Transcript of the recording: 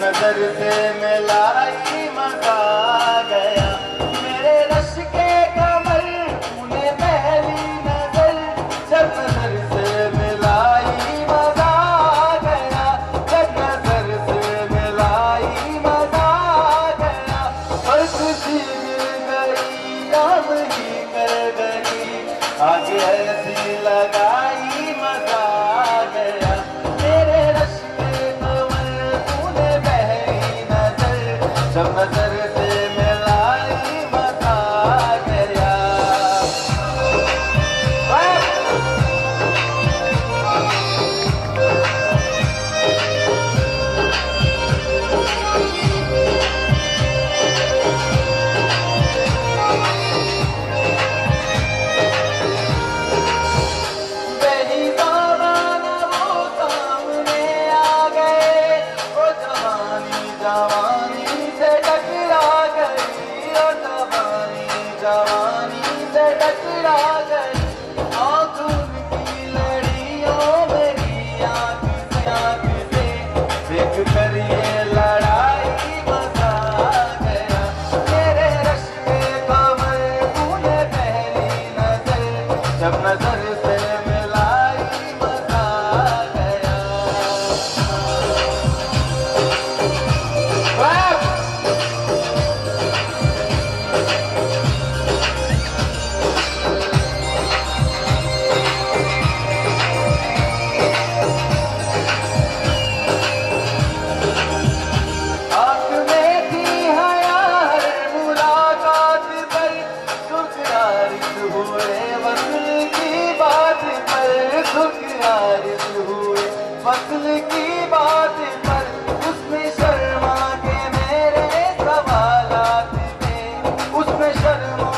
नज़र से मिलाई मज़ा गया। मेरे रश के कमल उन्हें पहली नज़र। जब नज़र से मिलाई मज़ा गया, जब नज़र से मिलाई मज़ा गया। और खुशी गई काम ही कर गई आज ऐसी लगाई जवानी से टकरा लोग की बात पर उसने शर्मा के मेरे सवाल थे उसमें शर्मा